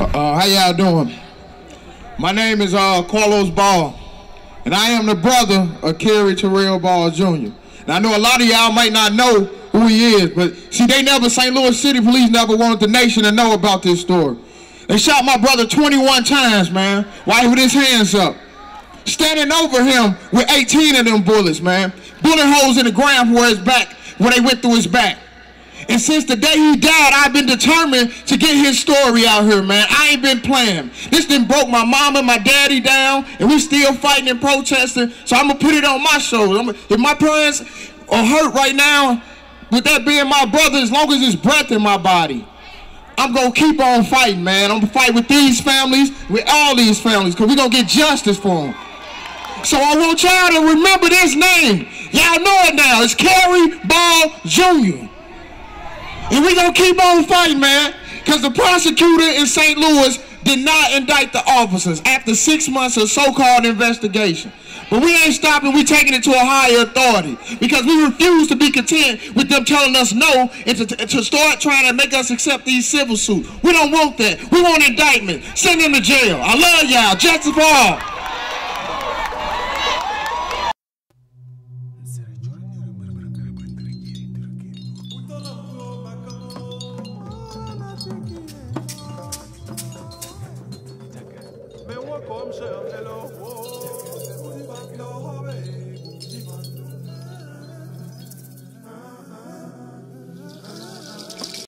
Uh, how y'all doing? My name is uh, Carlos Ball, and I am the brother of Cary Terrell Ball Jr. Now I know a lot of y'all might not know who he is, but see, they never, St. Louis City Police never wanted the nation to know about this story. They shot my brother 21 times, man, while with his hands up. Standing over him with 18 of them bullets, man. Bullet holes in the ground where his back, where they went through his back. And since the day he died, I've been determined to get his story out here, man. I ain't been playing. This didn't broke my mom and my daddy down, and we still fighting and protesting. So I'm gonna put it on my shoulders. If my parents are hurt right now, with that being my brother, as long as there's breath in my body, I'm gonna keep on fighting, man. I'm gonna fight with these families, with all these families, because we're gonna get justice for them. So I want y'all to remember this name. Y'all know it now. It's Cary Ball Jr. And we gonna keep on fighting, man. Because the prosecutor in St. Louis did not indict the officers after six months of so-called investigation. But we ain't stopping, we taking it to a higher authority. Because we refuse to be content with them telling us no and to, to start trying to make us accept these civil suits. We don't want that. We want indictment. Send them to jail. I love y'all. Justice for all. comes a fellow.